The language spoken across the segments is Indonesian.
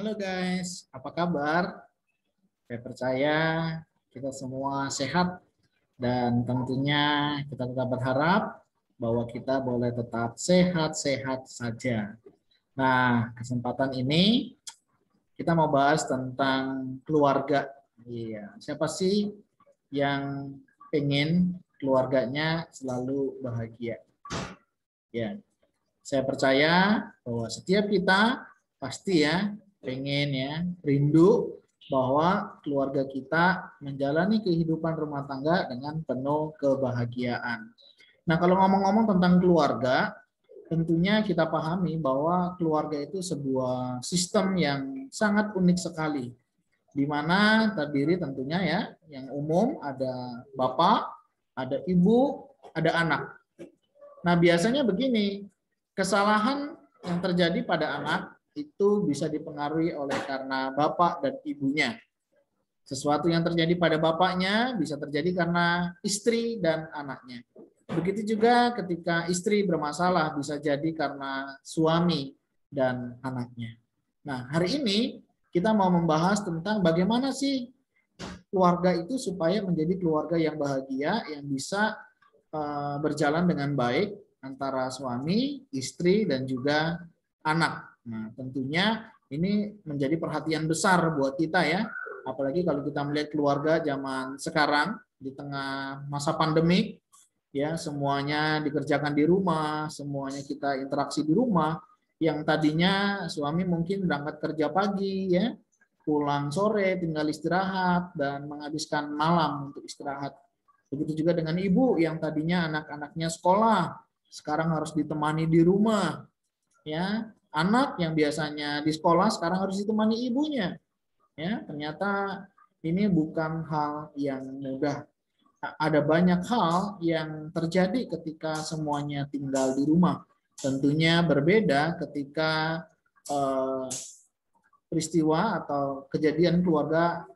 Halo guys, apa kabar? Saya percaya kita semua sehat dan tentunya kita tetap berharap bahwa kita boleh tetap sehat-sehat saja. Nah, kesempatan ini kita mau bahas tentang keluarga. Iya, siapa sih yang pengen keluarganya selalu bahagia? Ya, saya percaya bahwa setiap kita pasti ya pengen ya rindu bahwa keluarga kita menjalani kehidupan rumah tangga dengan penuh kebahagiaan. Nah, kalau ngomong-ngomong tentang keluarga, tentunya kita pahami bahwa keluarga itu sebuah sistem yang sangat unik sekali. Di mana terdiri tentunya ya, yang umum ada bapak, ada ibu, ada anak. Nah, biasanya begini, kesalahan yang terjadi pada anak itu bisa dipengaruhi oleh karena bapak dan ibunya. Sesuatu yang terjadi pada bapaknya bisa terjadi karena istri dan anaknya. Begitu juga ketika istri bermasalah bisa jadi karena suami dan anaknya. Nah, hari ini kita mau membahas tentang bagaimana sih keluarga itu supaya menjadi keluarga yang bahagia, yang bisa eh, berjalan dengan baik antara suami, istri, dan juga anak. Nah, tentunya ini menjadi perhatian besar buat kita ya. Apalagi kalau kita melihat keluarga zaman sekarang di tengah masa pandemik ya semuanya dikerjakan di rumah, semuanya kita interaksi di rumah. Yang tadinya suami mungkin berangkat kerja pagi ya, pulang sore tinggal istirahat dan menghabiskan malam untuk istirahat. Begitu juga dengan ibu yang tadinya anak-anaknya sekolah, sekarang harus ditemani di rumah. Ya, anak yang biasanya di sekolah sekarang harus ditemani ibunya. Ya, ternyata ini bukan hal yang mudah. Ada banyak hal yang terjadi ketika semuanya tinggal di rumah. Tentunya berbeda ketika eh, peristiwa atau kejadian keluarga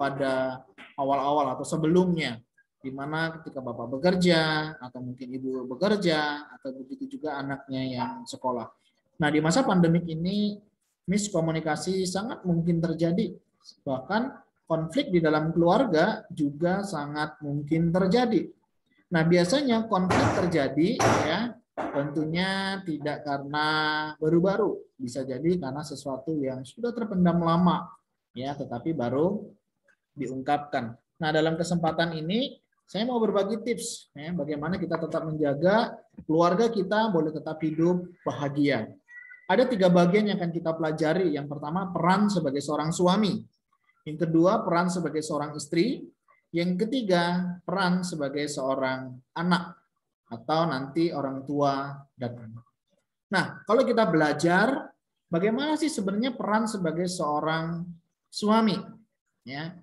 pada awal-awal atau sebelumnya di mana ketika bapak bekerja atau mungkin ibu bekerja atau begitu juga anaknya yang sekolah. Nah, di masa pandemik ini miskomunikasi sangat mungkin terjadi. Bahkan konflik di dalam keluarga juga sangat mungkin terjadi. Nah, biasanya konflik terjadi ya tentunya tidak karena baru-baru, bisa jadi karena sesuatu yang sudah terpendam lama ya, tetapi baru diungkapkan. Nah, dalam kesempatan ini saya mau berbagi tips ya, bagaimana kita tetap menjaga keluarga kita boleh tetap hidup bahagia. Ada tiga bagian yang akan kita pelajari. Yang pertama, peran sebagai seorang suami. Yang kedua, peran sebagai seorang istri. Yang ketiga, peran sebagai seorang anak atau nanti orang tua dan anak. Nah, kalau kita belajar bagaimana sih sebenarnya peran sebagai seorang suami? Ya.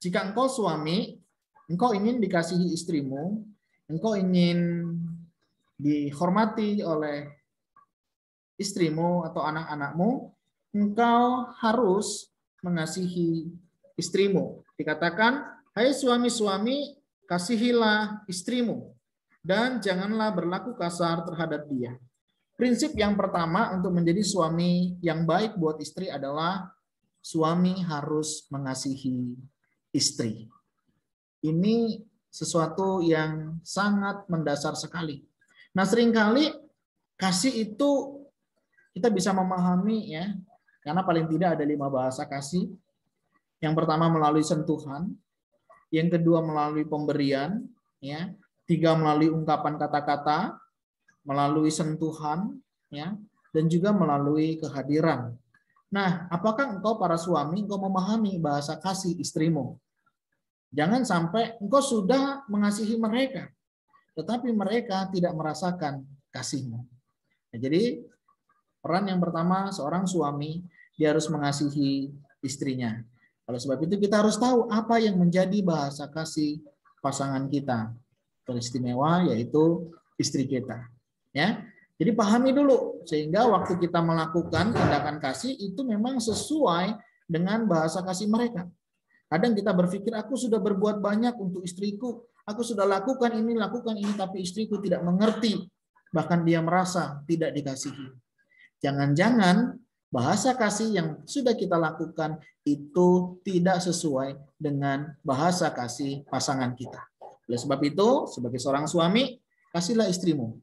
Jika engkau suami, engkau ingin dikasihi istrimu, engkau ingin dihormati oleh istrimu atau anak-anakmu, engkau harus mengasihi istrimu. Dikatakan, hai suami-suami, kasihilah istrimu, dan janganlah berlaku kasar terhadap dia. Prinsip yang pertama untuk menjadi suami yang baik buat istri adalah suami harus mengasihi istri. Ini sesuatu yang sangat mendasar sekali. Nah, sering kali kasih itu kita bisa memahami ya, karena paling tidak ada lima bahasa kasih. Yang pertama melalui sentuhan, yang kedua melalui pemberian, ya, tiga melalui ungkapan kata-kata, melalui sentuhan, ya, dan juga melalui kehadiran. Nah, apakah engkau para suami engkau memahami bahasa kasih istrimu? Jangan sampai engkau sudah mengasihi mereka, tetapi mereka tidak merasakan kasihmu. Nah, jadi Peran yang pertama seorang suami dia harus mengasihi istrinya. Kalau sebab itu kita harus tahu apa yang menjadi bahasa kasih pasangan kita. Teristimewa yaitu istri kita. Ya. Jadi pahami dulu sehingga waktu kita melakukan tindakan kasih itu memang sesuai dengan bahasa kasih mereka. Kadang kita berpikir aku sudah berbuat banyak untuk istriku, aku sudah lakukan ini, lakukan ini tapi istriku tidak mengerti, bahkan dia merasa tidak dikasihi. Jangan-jangan bahasa kasih yang sudah kita lakukan itu tidak sesuai dengan bahasa kasih pasangan kita. Oleh sebab itu, sebagai seorang suami, kasihlah istrimu.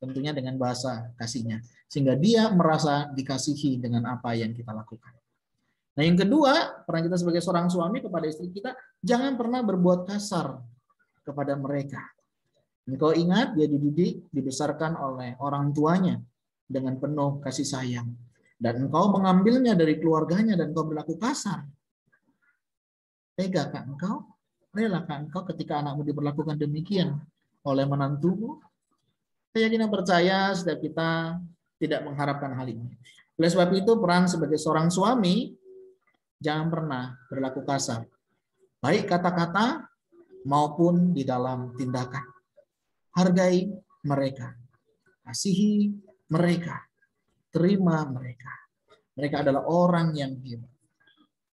Tentunya dengan bahasa kasihnya. Sehingga dia merasa dikasihi dengan apa yang kita lakukan. Nah yang kedua, peran kita sebagai seorang suami kepada istri kita, jangan pernah berbuat kasar kepada mereka. Engkau ingat dia dididik, dibesarkan oleh orang tuanya dengan penuh kasih sayang dan engkau mengambilnya dari keluarganya dan engkau berlaku kasar. Tega kan engkau? Rela kan engkau ketika anakmu diperlakukan demikian oleh menantumu? Saya yakin percaya setiap kita tidak mengharapkan hal ini. Oleh sebab itu peran sebagai seorang suami jangan pernah berlaku kasar. Baik kata-kata maupun di dalam tindakan. Hargai mereka. Kasihi mereka terima mereka. Mereka adalah orang yang hebat,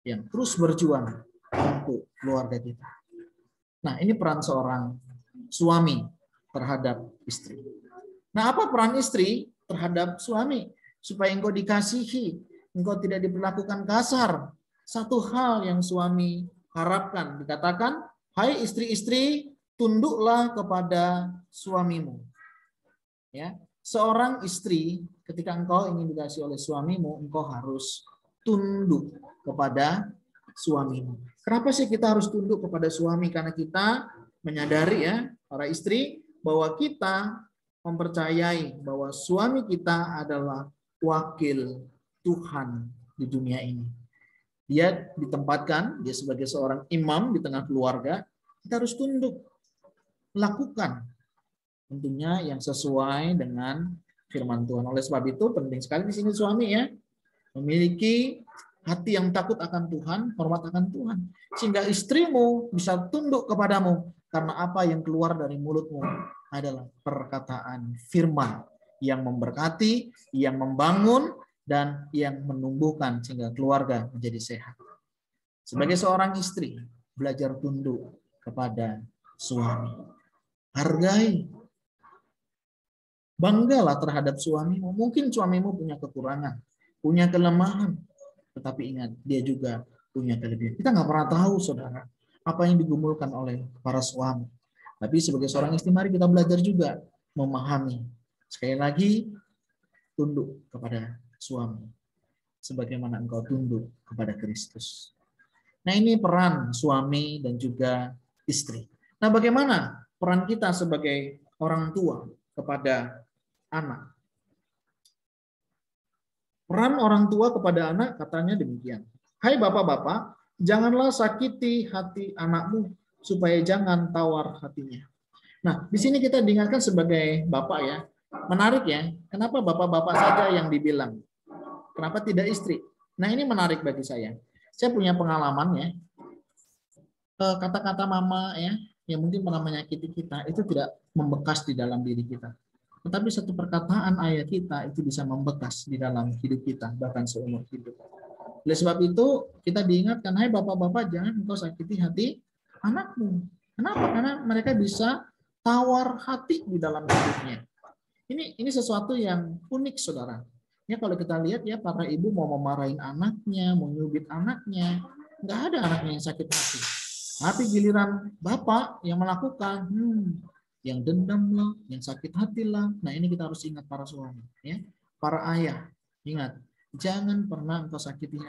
yang terus berjuang untuk keluarga kita. Nah, ini peran seorang suami terhadap istri. Nah, apa peran istri terhadap suami? Supaya engkau dikasihi, engkau tidak diperlakukan kasar. Satu hal yang suami harapkan, dikatakan, hai istri-istri, tunduklah kepada suamimu. Ya, seorang istri ketika engkau ingin dikasih oleh suamimu, engkau harus tunduk kepada suamimu. Kenapa sih kita harus tunduk kepada suami? Karena kita menyadari ya, para istri, bahwa kita mempercayai bahwa suami kita adalah wakil Tuhan di dunia ini. Dia ditempatkan, dia sebagai seorang imam di tengah keluarga, kita harus tunduk. Lakukan tentunya yang sesuai dengan firman Tuhan. Oleh sebab itu penting sekali di sini suami ya memiliki hati yang takut akan Tuhan, hormat akan Tuhan. Sehingga istrimu bisa tunduk kepadamu karena apa yang keluar dari mulutmu adalah perkataan firman yang memberkati, yang membangun, dan yang menumbuhkan sehingga keluarga menjadi sehat. Sebagai seorang istri, belajar tunduk kepada suami. Hargai Banggalah terhadap suamimu. Mungkin suamimu punya kekurangan, punya kelemahan. Tetapi ingat, dia juga punya kelebihan. Kita nggak pernah tahu, saudara, apa yang digumulkan oleh para suami. Tapi sebagai seorang istri, mari kita belajar juga memahami. Sekali lagi, tunduk kepada suami. Sebagaimana engkau tunduk kepada Kristus. Nah ini peran suami dan juga istri. Nah bagaimana peran kita sebagai orang tua kepada anak. Peran orang tua kepada anak katanya demikian. Hai bapak-bapak, janganlah sakiti hati anakmu supaya jangan tawar hatinya. Nah, di sini kita diingatkan sebagai bapak ya. Menarik ya, kenapa bapak-bapak saja yang dibilang? Kenapa tidak istri? Nah, ini menarik bagi saya. Saya punya pengalaman ya. Eh, kata-kata mama ya, yang mungkin pernah menyakiti kita, itu tidak membekas di dalam diri kita. Tetapi satu perkataan ayah kita itu bisa membekas di dalam hidup kita, bahkan seumur hidup. Oleh sebab itu, kita diingatkan, hai bapak-bapak, jangan engkau sakiti hati anakmu. Kenapa? Karena mereka bisa tawar hati di dalam hidupnya. Ini ini sesuatu yang unik, saudara. Ya kalau kita lihat ya para ibu mau memarahin anaknya, mau nyubit anaknya, nggak ada anaknya yang sakit hati. Tapi giliran bapak yang melakukan, hmm, yang dendam lah, yang sakit hati lah. Nah ini kita harus ingat para suami, ya, para ayah. Ingat, jangan pernah engkau sakiti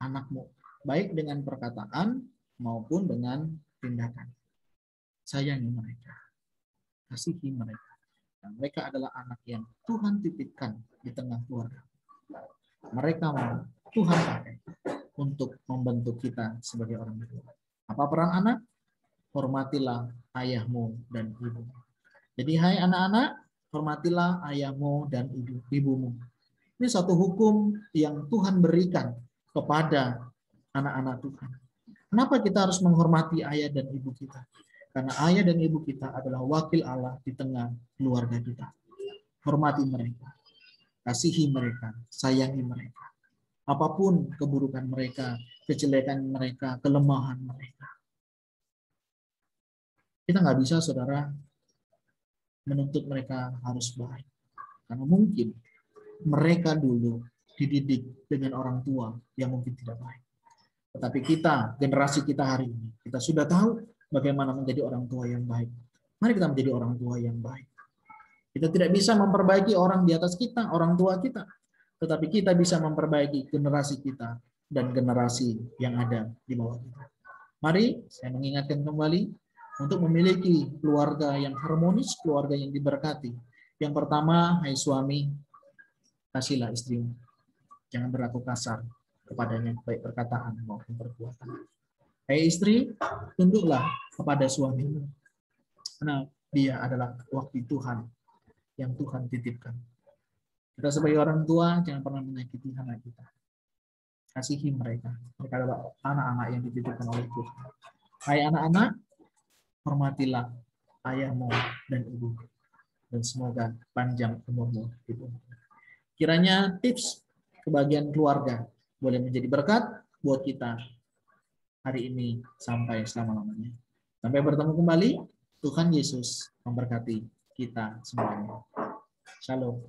anakmu, baik dengan perkataan maupun dengan tindakan. Sayangi mereka, kasihi mereka. Dan mereka adalah anak yang Tuhan titipkan di tengah keluarga. Mereka mau Tuhan pakai untuk membentuk kita sebagai orang tua. Apa peran anak? Hormatilah ayahmu dan ibumu. Jadi hai anak-anak, hormatilah ayahmu dan ibu, ibumu. Ini satu hukum yang Tuhan berikan kepada anak-anak Tuhan. Kenapa kita harus menghormati ayah dan ibu kita? Karena ayah dan ibu kita adalah wakil Allah di tengah keluarga kita. Hormati mereka, kasihi mereka, sayangi mereka. Apa pun keburukan mereka, kejelekan mereka, kelemahan mereka. Kita nggak bisa, saudara, menuntut mereka harus baik. Karena mungkin mereka dulu dididik dengan orang tua yang mungkin tidak baik. Tetapi kita, generasi kita hari ini, kita sudah tahu bagaimana menjadi orang tua yang baik. Mari kita menjadi orang tua yang baik. Kita tidak bisa memperbaiki orang di atas kita, orang tua kita. Tetapi kita bisa memperbaiki generasi kita dan generasi yang ada di bawah kita. Mari saya mengingatkan kembali untuk memiliki keluarga yang harmonis, keluarga yang diberkati. Yang pertama, hai suami, kasihlah istrimu. Jangan berlaku kasar kepadanya, baik perkataan maupun perbuatan. Hai istri, tunduklah kepada suamimu. Karena dia adalah waktu Tuhan yang Tuhan titipkan. Kita sebagai orang tua jangan pernah menyakiti anak kita. Kasihi mereka. Mereka adalah anak-anak yang dititipkan oleh Tuhan. Hai anak-anak, hormatilah ayahmu dan ibu. Dan semoga panjang umurmu. Ibu. Kiranya tips kebahagiaan keluarga boleh menjadi berkat buat kita hari ini sampai selama-lamanya. Sampai bertemu kembali. Tuhan Yesus memberkati kita semuanya. Shalom.